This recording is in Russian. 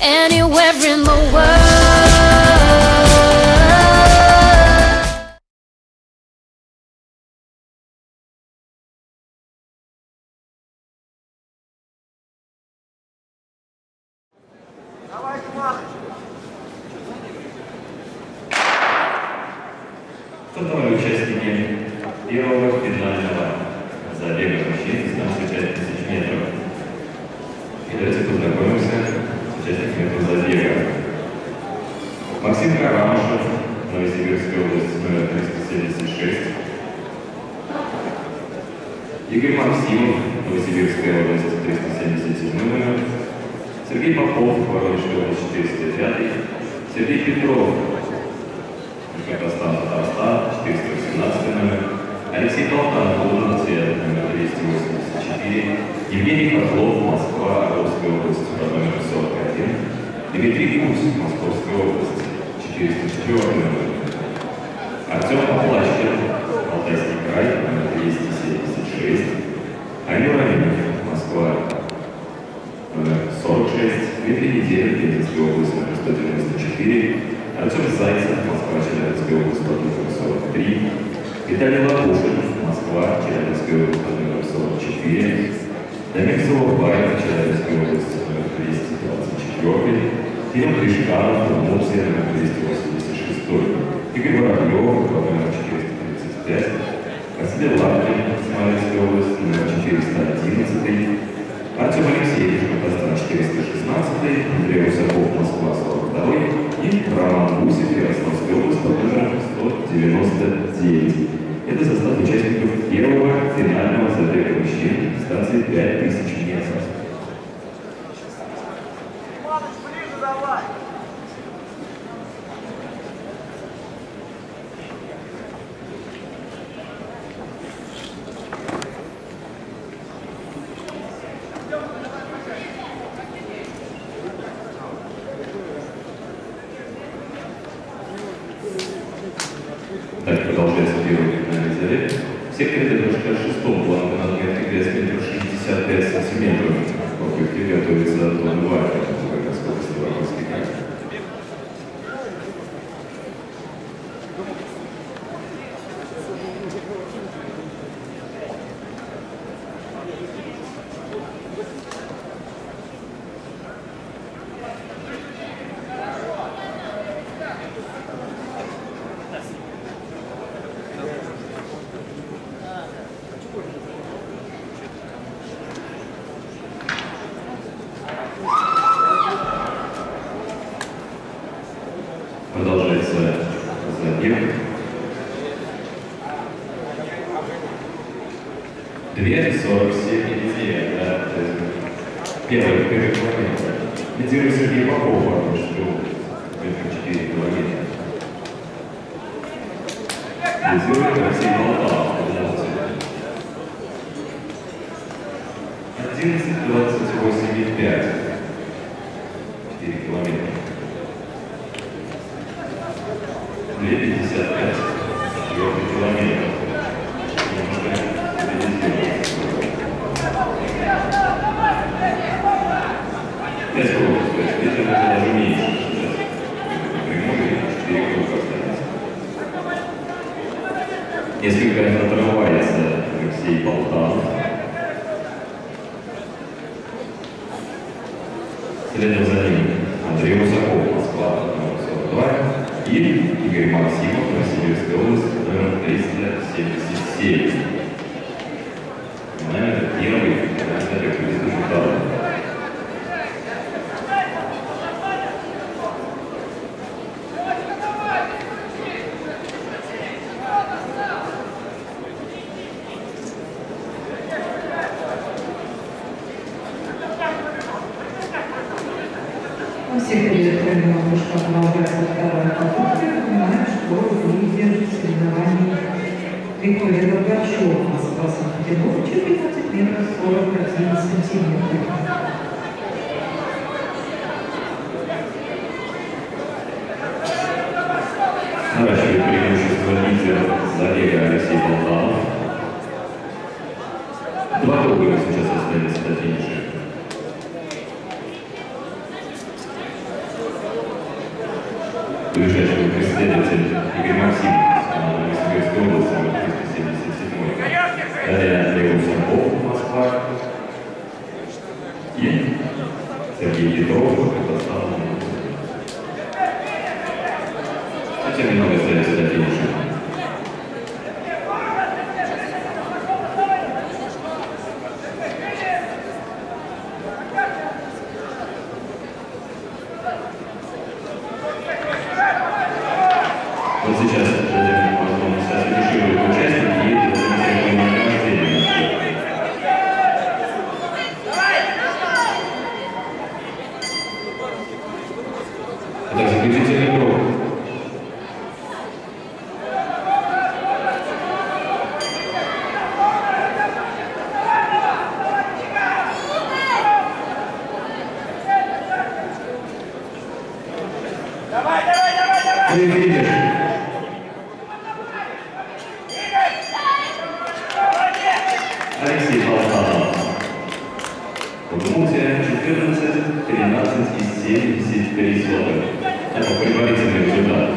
anywhere in the world. Второй участники первого финального забега мужчин дистанции 5000 метров. И давайте познакомимся с участниками этого забега. Максим Карамышев, Новосибирская область, номер 376. Игорь Максимов, Новосибирская область, 377 номер. Сергей Попов, Воронежская область, 405. Сергей Петров, Казахстан, Татарстан, 418 номер. Алексей Толкан, Луна-Цвет, номер 284. Евгений Козлов, Москва, Орловская область, номер 41. Дмитрий Кус, Московская область, 404 номер. Артем Поплачкин, Алтайский край, номер 276. Айнур Аминов, Москва, номер 46. Дмитрий Неделин, Пензенская область, номер 194. Артем Зайцев, Москва, Челябинская область, под номером 43. Виталий Лапушин, Москва, Челябинская область, под номером 44. Дамир Соловбаев, Челябинская область, номер 224. Кирилл Кришканов, Удмуртия, номер 286. Игорь Воробьев, под номером 435. Василий Лапкин, Смоленская область, номер 411. Артем Алексеевич, Казахстан 416, Андрей Усаков, Москва 42 и Роман Гусев, Ярославская область, под номером 199. Это состав участников первого финального забега мужчин станции 5000 метров. Так продолжается первый финальный заряд. В секторе ДПШК шестом план канатный вес метров 65 сантиметров. Попытки готовится Антон Варкин, Курганской области, Воронежский край. Продолжается забег. Две сорок семь Это первый, первый километр. Лидирует Сергей Попов, область. Это 4 километра. Лидирует Алексей Болтав, Удмуртия. 11.28,5. 4 километра. Несколько отрывается Алексей Болтанов. Следом за ним Андрей Усаков, Москва, номер 42. И Игорь Максимов, Новосибирская область, номер 377. Напоминаем, это первый финальный предыдущий второй. Во всех электронных кружках продолжается вторая попытка. Напоминаю, что лидер соревнований Виктория Горбачева, Москва, Санкт-Петербург, 14 метров 41 сантиметров. Наращивает преимущество лидер забега Алексей Болтанов. Два круга сейчас Далее Лео Серков, Москва. И Сергей Петров, Казахстан. Совсем немного остались до финиша. Вот сейчас Это заключительный круг. Давай, давай, давай, давай! 14, 13 и 73 сотых. Это предварительный результат.